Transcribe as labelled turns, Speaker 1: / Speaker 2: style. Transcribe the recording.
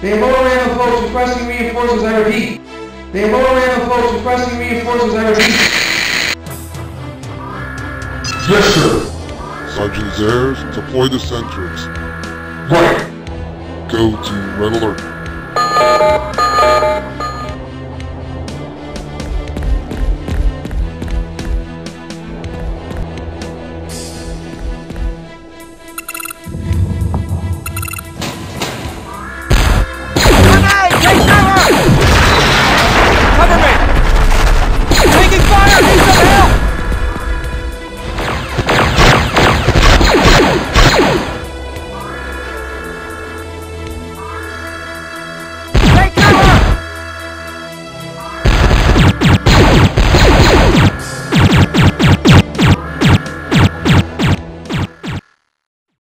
Speaker 1: They have overran the post requesting reinforcements, I repeat. They have overran the post requesting reinforcements, I repeat.
Speaker 2: Yes, sir.
Speaker 3: Sergeant Zares, deploy the sentries.
Speaker 2: Right.
Speaker 3: Go to red alert.